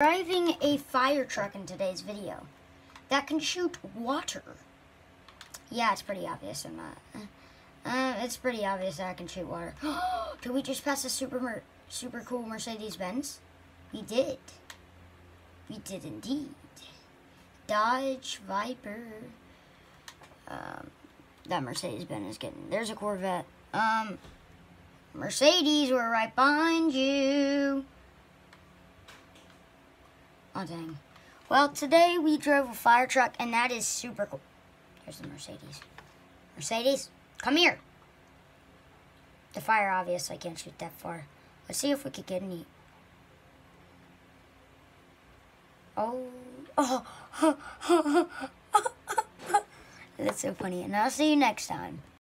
driving a fire truck in today's video that can shoot water. Yeah, it's pretty obvious I'm not. Uh, it's pretty obvious that I can shoot water. did we just pass a super super cool Mercedes-Benz? We did. We did indeed. Dodge Viper. Um, that Mercedes-Benz is getting. There's a Corvette. Um, Mercedes, we're right behind you. Oh, dang. Well, today we drove a fire truck, and that is super cool. Here's the Mercedes. Mercedes, come here. The fire, obviously, I can't shoot that far. Let's see if we could get any. Oh. Oh. That's so funny. And I'll see you next time.